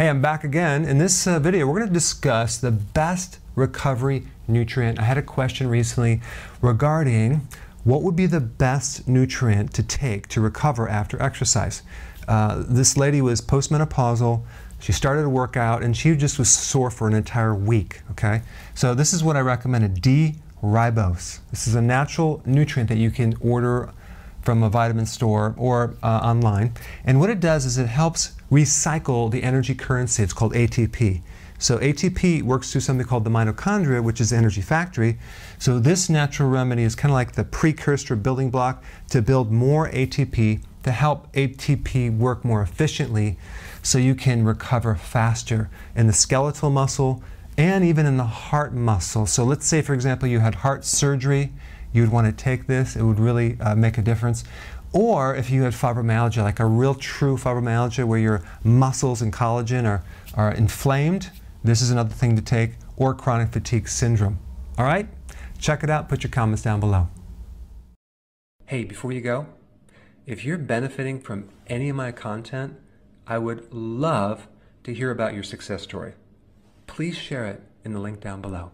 Hey, I'm back again. In this uh, video, we're going to discuss the best recovery nutrient. I had a question recently regarding what would be the best nutrient to take to recover after exercise. Uh, this lady was postmenopausal. She started to work out and she just was sore for an entire week. Okay, so this is what I recommended: D-ribose. This is a natural nutrient that you can order from a vitamin store or uh, online. And what it does is it helps recycle the energy currency. It's called ATP. So ATP works through something called the mitochondria, which is the energy factory. So this natural remedy is kind of like the precursor building block to build more ATP to help ATP work more efficiently so you can recover faster in the skeletal muscle and even in the heart muscle. So let's say, for example, you had heart surgery you would want to take this. It would really uh, make a difference. Or if you had fibromyalgia, like a real true fibromyalgia where your muscles and collagen are, are inflamed, this is another thing to take, or chronic fatigue syndrome. All right? Check it out. Put your comments down below. Hey, before you go, if you're benefiting from any of my content, I would love to hear about your success story. Please share it in the link down below.